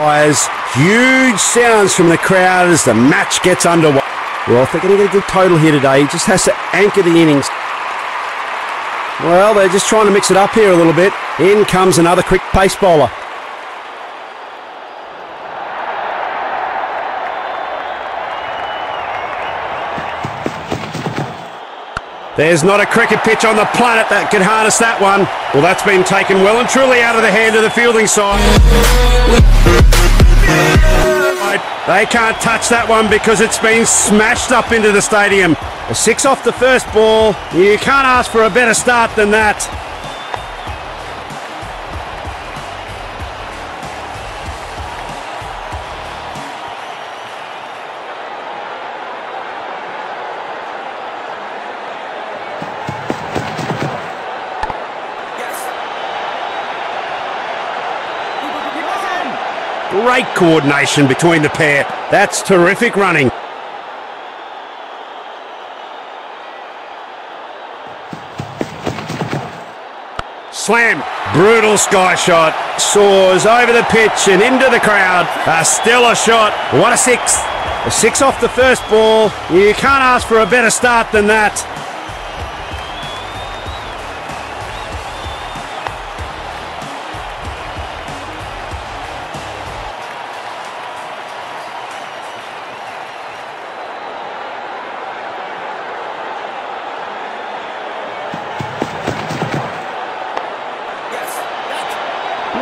Huge sounds from the crowd as the match gets underway. Well, if they're going to get a good total here today, he just has to anchor the innings. Well, they're just trying to mix it up here a little bit. In comes another quick pace bowler. There's not a cricket pitch on the planet that could harness that one. Well, that's been taken well and truly out of the hand of the fielding side. They can't touch that one because it's been smashed up into the stadium. A six off the first ball. You can't ask for a better start than that. Great coordination between the pair. That's terrific running. Slam. Brutal sky shot. Soars over the pitch and into the crowd. A stellar shot. What a six. A six off the first ball. You can't ask for a better start than that.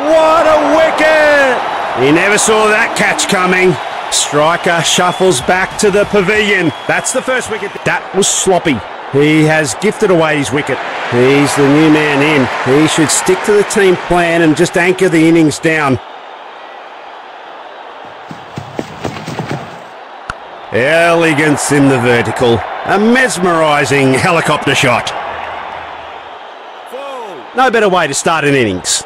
What a wicket! He never saw that catch coming. Striker shuffles back to the pavilion. That's the first wicket. That was sloppy. He has gifted away his wicket. He's the new man in. He should stick to the team plan and just anchor the innings down. Elegance in the vertical. A mesmerising helicopter shot. No better way to start an innings.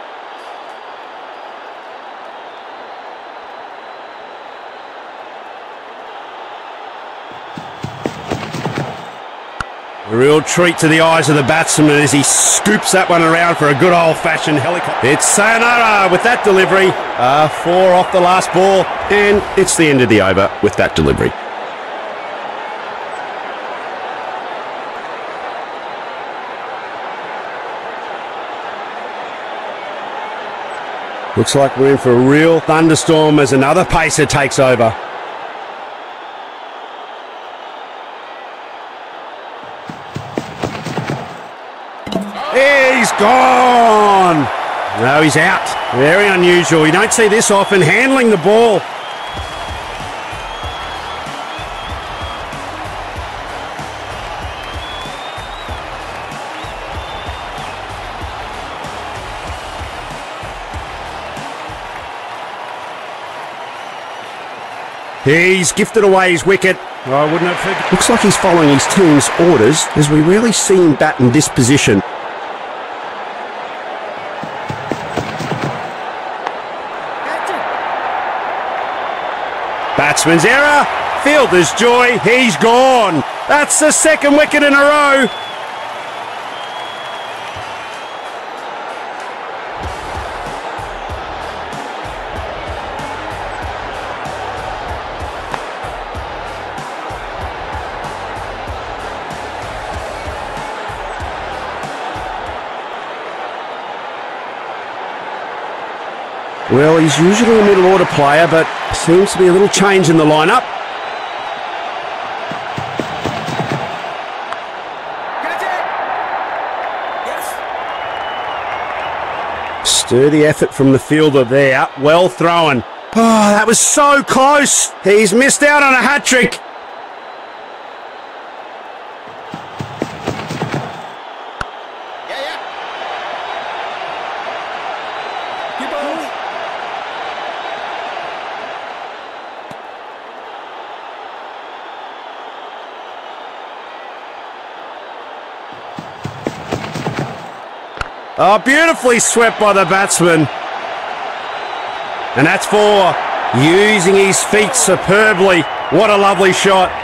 A real treat to the eyes of the batsman as he scoops that one around for a good old-fashioned helicopter. It's sayonara with that delivery. Uh, four off the last ball, and it's the end of the over with that delivery. Looks like we're in for a real thunderstorm as another pacer takes over. He's gone. No, he's out. Very unusual. You don't see this often handling the ball. He's gifted away his wicket. I wouldn't have forgotten. Looks like he's following his team's orders as we rarely see him bat in this position. Batsman's error. Fielder's joy. He's gone. That's the second wicket in a row. Well, he's usually a middle order player, but seems to be a little change in the lineup. Sturdy effort from the fielder there. Well thrown. Oh, that was so close. He's missed out on a hat trick. Oh, beautifully swept by the batsman. And that's four. Using his feet superbly. What a lovely shot.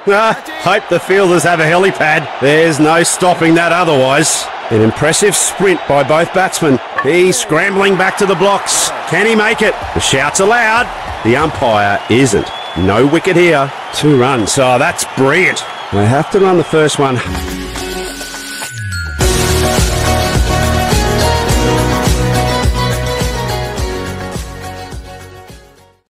hope the fielders have a helipad. There's no stopping that otherwise. An impressive sprint by both batsmen. He's scrambling back to the blocks. Can he make it? The shout's allowed. The umpire isn't. No wicket here. Two runs. Oh, that's brilliant. They have to run the first one.